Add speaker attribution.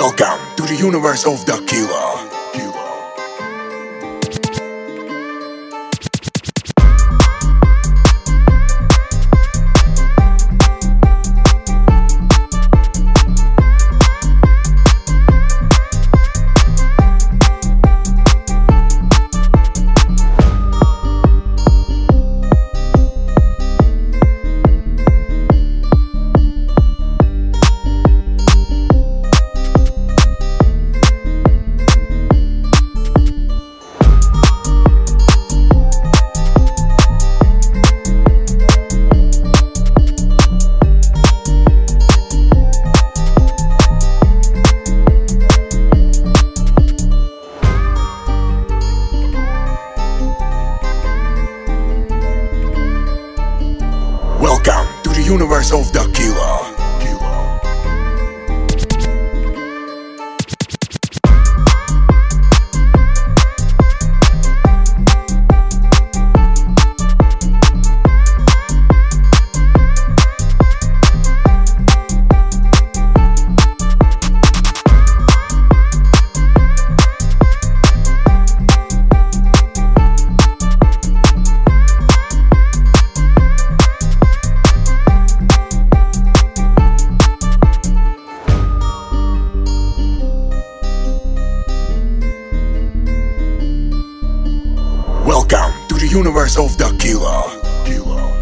Speaker 1: Welcome to the universe of the killer. Universe of the killer. Universe of the killer.